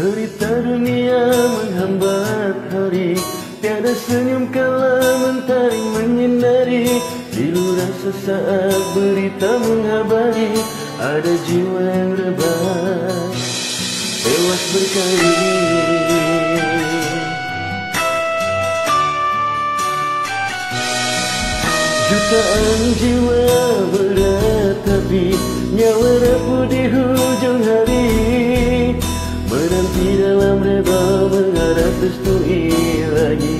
Derita dunia menghambat hari. Tiada senyum kala mentari menyinari. Bilu rasa saat berita menghabari. Ada jiwa yang rebah Tewas berkali. Jutaan jiwa berat tapi Nyawa rapuh di hujung hari. Menanti dalam reba Mengharap restui lagi.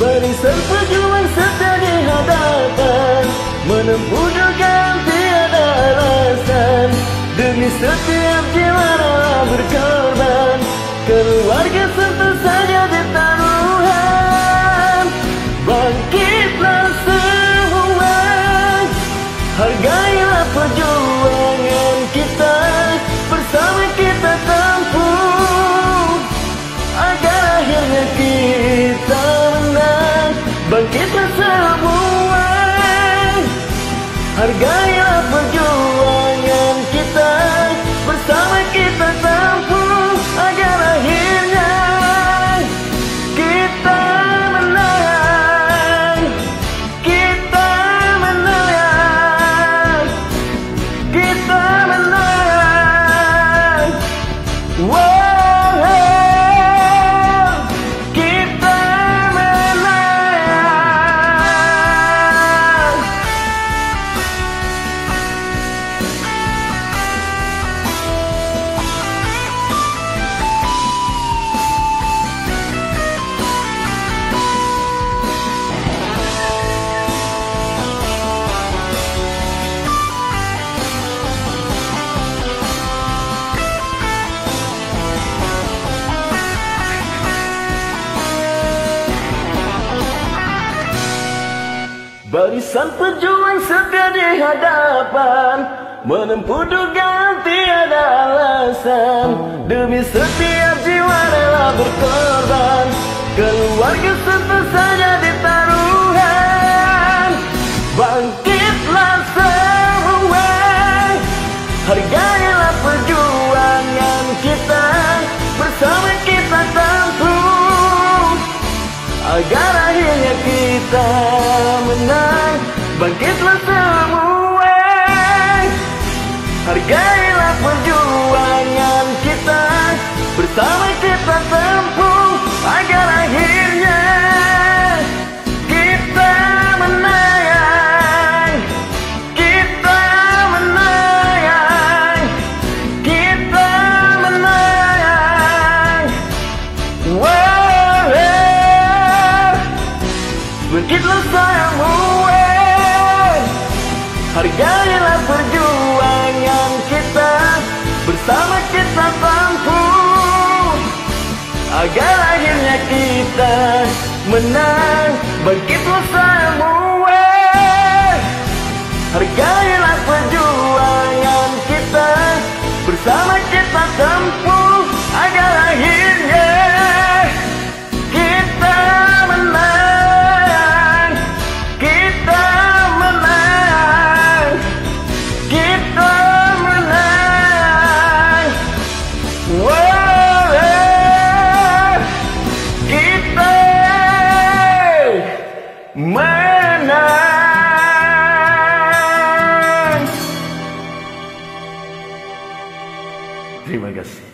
Barisan pejuang serta di hadapan Menempuh dugaan tiada alasan. Demi setiap Hargailah perjuangan Barisan pejuang setia di hadapan Menempuh dugaan tiada alasan. Demi setiap jiwa rela berkorban Keluarga serta saja ditaruhan Bangkitlah semua Hargailah perjuangan kita Bersama kita tampung Agar akhirnya kita menang Bangkitlah semua. Hargailah Bangkitlah semua Hargailah perjuangan kita. Bersama kita tampung Agar akhirnya kita menang. Semua Hargailah I guess.